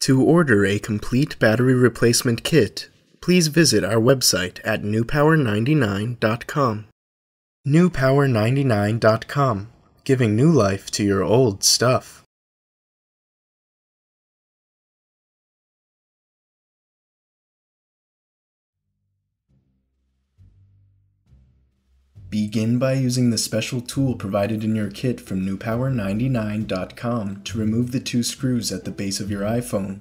To order a complete battery replacement kit, please visit our website at newpower99.com. Newpower99.com, giving new life to your old stuff. Begin by using the special tool provided in your kit from newpower99.com to remove the two screws at the base of your iPhone.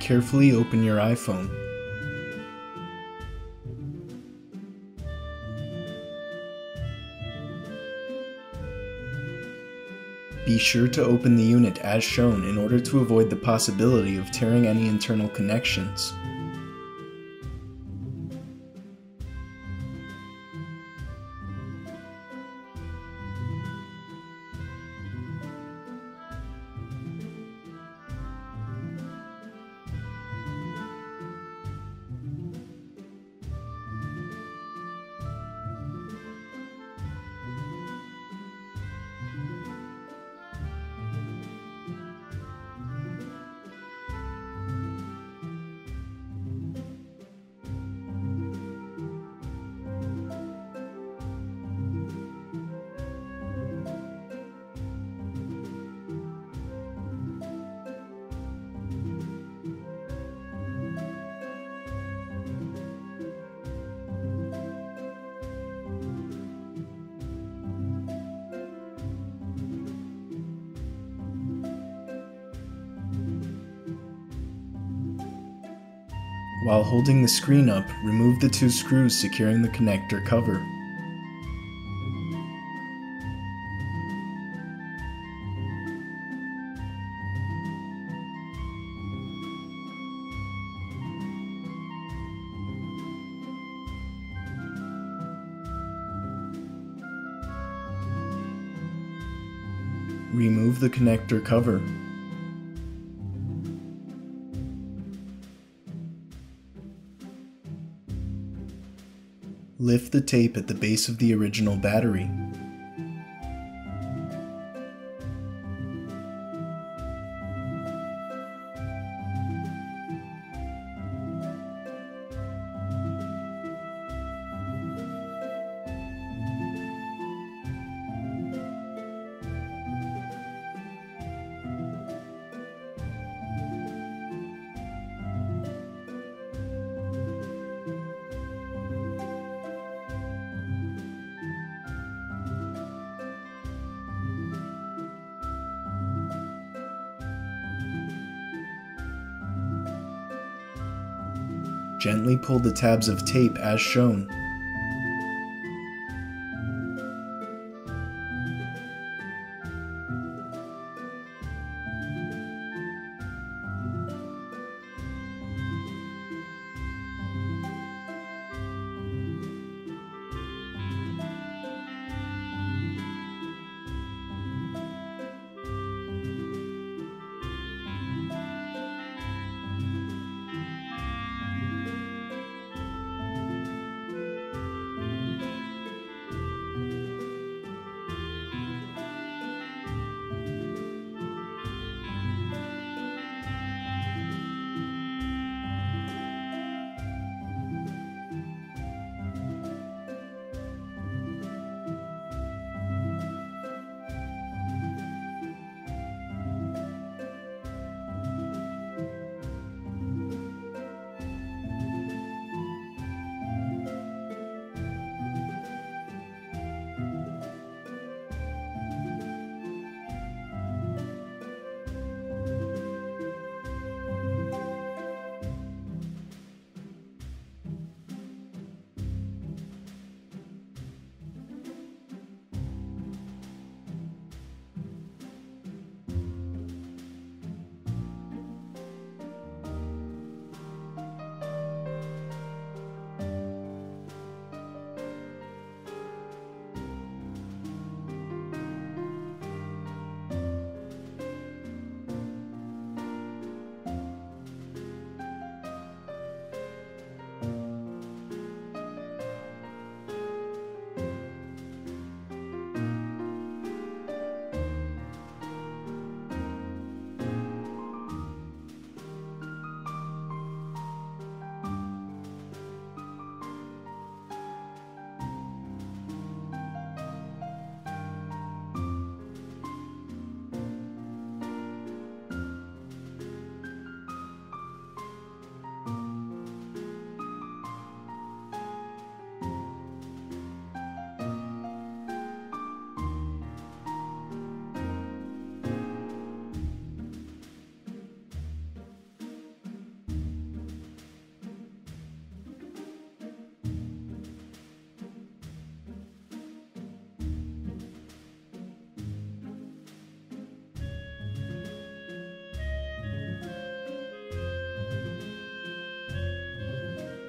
Carefully open your iPhone. Be sure to open the unit as shown in order to avoid the possibility of tearing any internal connections. While holding the screen up, remove the two screws securing the connector cover. Remove the connector cover. Lift the tape at the base of the original battery. Gently pull the tabs of tape as shown.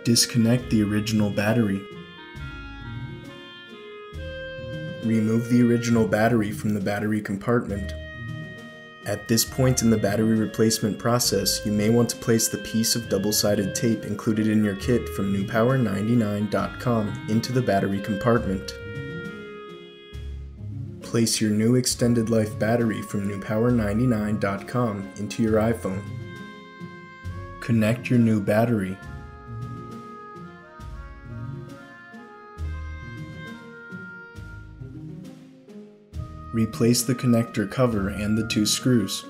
Disconnect the original battery. Remove the original battery from the battery compartment. At this point in the battery replacement process, you may want to place the piece of double-sided tape included in your kit from newpower99.com into the battery compartment. Place your new extended life battery from newpower99.com into your iPhone. Connect your new battery. Replace the connector cover and the two screws.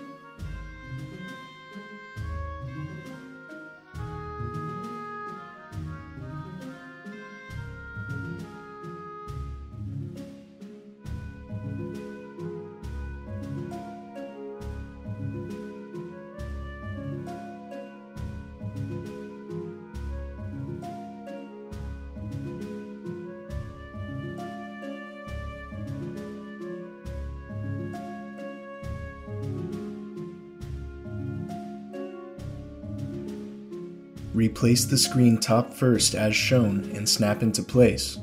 Replace the screen top first as shown and snap into place.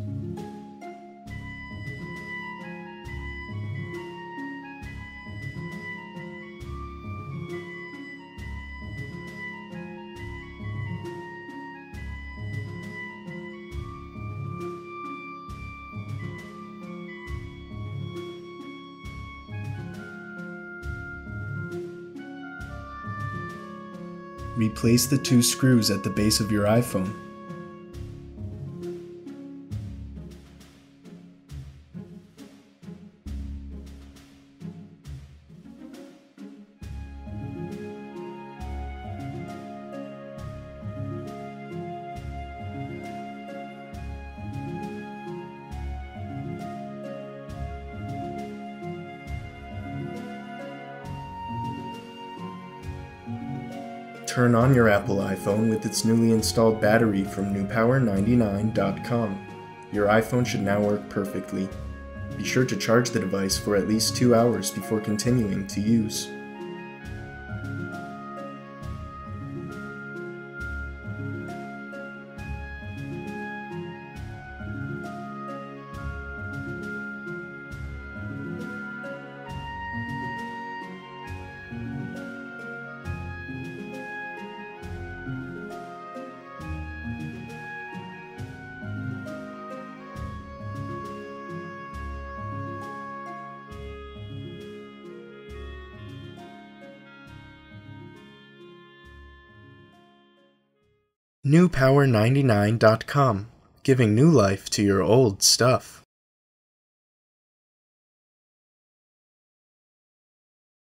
Replace the two screws at the base of your iPhone. Turn on your Apple iPhone with its newly installed battery from newpower99.com. Your iPhone should now work perfectly. Be sure to charge the device for at least two hours before continuing to use. newpower99.com, giving new life to your old stuff.